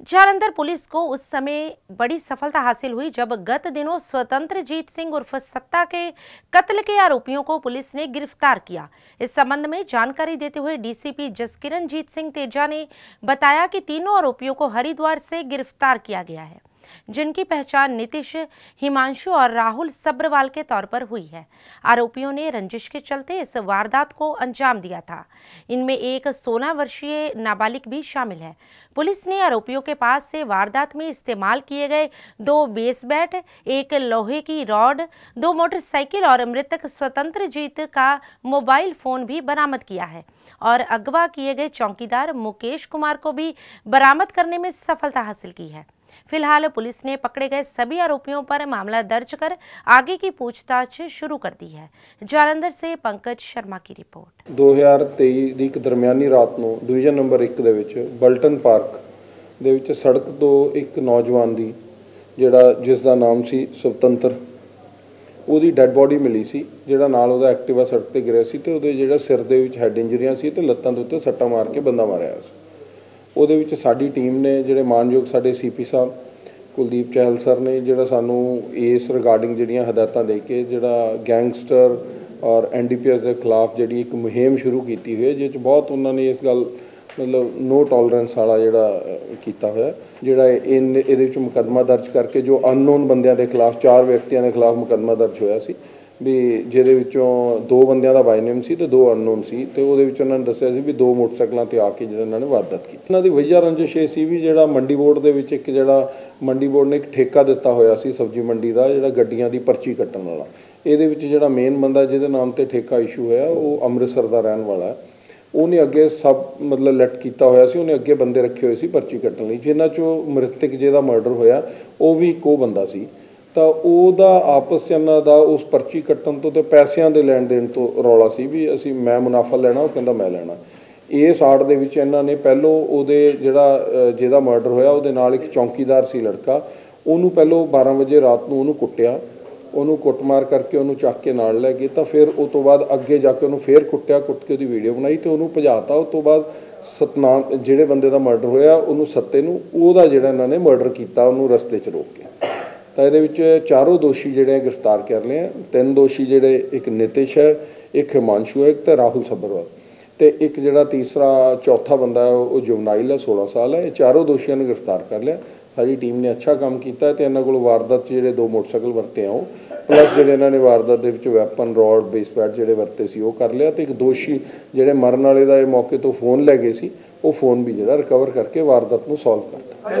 Jalandhar police को उस समय बड़ी सफलता हासिल हुई जब गत दिनों स्वतंत्र जीत सिंह उर्फ़ सत्ता के कत्ल के आरोपियों को पुलिस ने गिरफ़्तार किया। इस संबंध में जानकारी देते हुए डीसीपी जसकिरण जीत सिंह तेजा ने बताया कि तीनों आरोपियों को हरिद्वार से गिरफ़्तार किया गया है। जिनकी पहचान नीतीश, हिमांशु और राहुल सब्रवाल के तौर पर हुई है। आरोपियों ने रंजिश के चलते इस वारदात को अंजाम दिया था। इनमें एक सोलह वर्षीय नाबालिग भी शामिल है। पुलिस ने आरोपियों के पास से वारदात में इस्तेमाल किए गए दो बेस बैट एक लोहे की रॉड, दो मोटरसाइकिल और मृतक स्वतंत्र जीत का मोबाइल फ़ोन भी बरामद किया है और अगवा किए गए चौकीदार मुकेश कुमार को भी बरामद करने में सफलता हासिल की है। फिलहाल पुलिस ने पकड़े गए सभी आरोपियों पर मामला दर्ज कर आगे की पूछताछ शुरू कर दी है जालंधर से पंकज शर्मा की रिपोर्ट 2023 ਦੀ ਇੱਕ ਦਰਮਿਆਨੀ ਰਾਤ ਨੂੰ ਡਿਵੀਜ਼ਨ ਨੰਬਰ 1 ਦੇ ਵਿੱਚ ਬਲਟਨ ਪਾਰਕ ਦੇ ਵਿੱਚ ਸੜਕ ਤੋਂ ਇੱਕ ਨੌਜਵਾਨ ਦੀ ਜਿਹੜਾ ਜਿਸ ਦਾ ਨਾਮ ਸੀ ਸੁਤੰਤਰ ਉਹਦੀ ਡੈੱਡ ਬੋਡੀ ਮਿਲੀ ਸੀ ਜਿਹੜਾ ਨਾਲ ਉਹਦਾ ਐਕਟਿਵਾ ਸੜਕ ਤੇ ਗਿਰਿਆ ਸੀ ਤੇ ਉਹਦੇ ਜਿਹੜਾ ਸਿਰ ਦੇ ਵਿੱਚ ਹੈਡ ਇੰਜਰੀਆਂ ਸੀ ਤੇ ਲੱਤਾਂ ਦੇ ਉੱਤੇ ਸੱਟਾਂ ਮਾਰ ਕੇ ਬੰਦਾ ਮਾਰਿਆ ਸੀ ਉਹਦੇ ਵਿੱਚ ਸਾਡੀ ਟੀਮ ਨੇ ਜਿਹੜੇ ਮਾਨਯੋਗ ਸਾਡੇ ਸੀਪੀ ਸਾਹਿਬ, ਕੁਲਦੀਪ ਚਹਿਲ ਸਰ ਨੇ, ਜਿਹੜਾ ਸਾਨੂੰ ਇਸ ਰਿਗਾਰਡਿੰਗ ਜਿਹੜੀਆਂ ਹਦਾਇਤਾਂ ਦੇ ਕੇ ਜਿਹੜਾ ਗੈਂਗਸਟਰ ਔਰ ਐਨਡੀਪੀਐਸ ਦੇ ਖਿਲਾਫ ਜਿਹੜੀ ਇੱਕ ਮੁਹਿੰਮ ਸ਼ੁਰੂ ਕੀਤੀ ਹੋਈ ਹੈ ਜਿਸ 'ਚ ਬਹੁਤ ਉਹਨਾਂ ਨੇ ਇਸ ਗੱਲ ਮਤਲਬ ਨੋ ਟੋਲਰੈਂਸ ਵਾਲਾ ਜਿਹੜਾ ਕੀਤਾ ਹੋਇਆ ਜਿਹੜਾ ਇਨ ਇਹਦੇ ਵਿੱਚ ਮੁਕੱਦਮਾ ਦਰਜ ਕਰਕੇ ਜੋ ਅਨਨੋਨ ਬੰਦਿਆਂ ਦੇ ਖਿਲਾਫ, ਚਾਰ ਵਿਅਕਤੀਆਂ ਦੇ ਖਿਲਾਫ ਮੁਕੱਦਮਾ ਦਰਜ ਹੋਇਆ ਸੀ, ਵੀ ਜਿਹਦੇ ਵਿੱਚੋਂ ਦੋ ਬੰਦਿਆਂ ਦਾ ਬਾਈ ਨੇਮ ਸੀ ਤੇ ਦੋ ਅਨਨੋਨ ਸੀ ਤੇ ਉਹਦੇ ਵਿੱਚ ਉਹਨਾਂ ਨੇ ਦੱਸਿਆ ਸੀ ਵੀ ਦੋ ਮੋਟਰਸਾਈਕਲਾਂ ਤੇ ਆ ਕੇ ਜਿਹੜਾ ਇਹਨਾਂ ਨੇ ਵਾਰਦਾਤ ਕੀਤੀ। ਇਹਨਾਂ ਦੀ ਵਜ੍ਹਾ ਰੰਜਿਸ਼ ਇਹ ਸੀ ਵੀ ਜਿਹੜਾ ਮੰਡੀ ਬੋਰਡ ਦੇ ਵਿੱਚ ਇੱਕ ਜਿਹੜਾ ਮੰਡੀ ਬੋਰਡ ਨੇ ਇੱਕ ਠੇਕਾ ਦਿੱਤਾ ਹੋਇਆ ਸੀ ਸਬਜ਼ੀ ਮੰਡੀ ਦਾ, ਜਿਹੜਾ ਗੱਡੀਆਂ ਦੀ ਪਰਚੀ ਕੱਟਣ ਵਾਲਾ। ਇਹਦੇ ਵਿੱਚ ਜਿਹੜਾ ਮੇਨ ਬੰਦਾ ਜਿਹਦੇ ਨਾਮ ਤੇ ਠੇਕਾ ਇਸ਼ੂ ਹੋਇਆ, ਉਹ ਅੰਮ੍ਰਿਤਸਰ ਦਾ ਰਹਿਣ ਵਾਲਾ ਹੈ। ਉਹਨੇ ਅੱਗੇ ਸਭ ਮਤਲਬ ਲੈਟ ਕੀਤਾ ਹੋਇਆ ਸੀ, ਉਹਨੇ ਅੱਗੇ ਬੰਦੇ ਰੱਖੇ ਹੋਏ ਸੀ ਪਰਚੀ ਕੱਟਣ ਲਈ। ਜਿਨ੍ਹਾਂ ਚੋਂ ਮ੍ਰਿਤਕ ਜਿਹਦਾ ਮਰਡਰ ਹੋਇਆ, ਉਹ ਵੀ ਇੱਕੋ ਬੰਦਾ ਸੀ। ਤਾਂ ਉਹਦਾ ਆਪਸ ਇਹਨਾਂ ਦਾ ਉਸ ਪਰਚੀ ਕੱਟਣ ਤੋਂ ਤੇ ਪੈਸਿਆਂ ਦੇ ਲੈਣ ਦੇਣ ਤੋਂ ਰੌਲਾ ਸੀ ਵੀ ਅਸੀਂ ਮੈਂ ਮੁਨਾਫਾ ਲੈਣਾ, ਉਹ ਕਹਿੰਦਾ ਮੈਂ ਲੈਣਾ। ਇਸ ਆੜ ਦੇ ਵਿੱਚ ਇਹਨਾਂ ਨੇ ਪਹਿਲੋਂ ਉਹਦੇ ਜਿਹੜਾ ਜਿਹਦਾ ਮਰਡਰ ਹੋਇਆ, ਉਹਦੇ ਨਾਲ ਇੱਕ ਚੌਂਕੀਦਾਰ ਸੀ ਲੜਕਾ। ਉਹਨੂੰ ਪਹਿਲੋਂ 12 ਵਜੇ ਰਾਤ ਨੂੰ ਉਹਨੂੰ ਕੁੱਟਿਆ। ਉਹਨੂੰ ਕੁੱਟਮਾਰ ਕਰਕੇ ਉਹਨੂੰ ਚੱਕ ਕੇ ਨਾਲ ਲੈ ਗਏ, ਤਾਂ ਫਿਰ ਉਹ ਤੋਂ ਬਾਅਦ ਅੱਗੇ ਜਾ ਕੇ ਉਹਨੂੰ ਫੇਰ ਕੁੱਟਿਆ, ਕੁੱਟ ਕੇ ਉਹਦੀ ਵੀਡੀਓ ਬਣਾਈ ਤੇ ਉਹਨੂੰ ਭਜਾਤਾ। ਉਸ ਤੋਂ ਬਾਅਦ ਸਤਨਾਮ, ਜਿਹੜੇ ਬੰਦੇ ਦਾ ਮਰਡਰ ਹੋਇਆ, ਉਹਨੂੰ ਸੱਤੇ ਨੂੰ ਉਹਦਾ ਜਿਹੜਾ ਇਹਨਾਂ ਨੇ ਮਰਡਰ ਕੀਤਾ, ਉਹਨੂੰ ਰਸਤੇ 'ਚ ਰੋਕ ਕੇ। ਤਾਂ ਇਹਦੇ ਵਿੱਚ ਚਾਰੋਂ ਦੋਸ਼ੀ ਜਿਹੜੇ ਆ ਗ੍ਰਿਫਤਾਰ ਕਰ ਲਏ ਆ। ਤਿੰਨ ਦੋਸ਼ੀ ਜਿਹੜੇ, ਇੱਕ ਨਿਤਿਸ਼ ਹੈ, ਇੱਕ ਹਿਮਾਂਸ਼ੂ ਹੈ, ਇੱਕ ਤੇ ਰਾਹੁਲ ਸੱਬਰਵਾਲ ਤੇ ਇੱਕ ਜਿਹੜਾ ਤੀਸਰਾ, ਚੌਥਾ ਬੰਦਾ ਹੈ, ਉਹ ਜੁਵਨਾਈਲ ਹੈ 16 ਸਾਲ ਹੈ। ਇਹ ਚਾਰੋਂ ਦੋਸ਼ੀਆਂ ਨੂੰ ਗ੍ਰਿਫਤਾਰ ਕਰ ਲਿਆ। ਸਾਡੀ ਟੀਮ ਨੇ ਅੱਛਾ ਕੰਮ ਕੀਤਾ ਹੈ ਤੇ ਇਹਨਾਂ ਕੋਲ ਵਾਰਦਾਤ ਜਿਹੜੇ ਦੋ ਮੋਟਰਸਾਈਕਲ ਵਰਤੇ ਆ ਉਹ ਪਲੱਸ ਜਿਹੜੇ ਇਹਨਾਂ ਨੇ ਵਾਰਦਾਤ ਦੇ ਵਿੱਚ ਵੈਪਨ ਰੋਡ ਬੇਸਪੈਡ ਜਿਹੜੇ ਵਰਤੇ ਸੀ ਉਹ ਕਰ ਲਿਆ ਤੇ ਇੱਕ ਦੋਸ਼ੀ ਜਿਹੜੇ ਮਰਨ ਵਾਲੇ ਦਾ ਇਹ ਮੌਕੇ ਤੋਂ ਫੋਨ ਲੈ ਗਏ ਸੀ, ਉਹ ਫੋਨ ਵੀ ਜਿਹੜਾ ਰਿਕਵਰ ਕਰਕੇ ਵਾਰਦਾਤ ਨੂੰ ਸੋਲਵ ਕਰ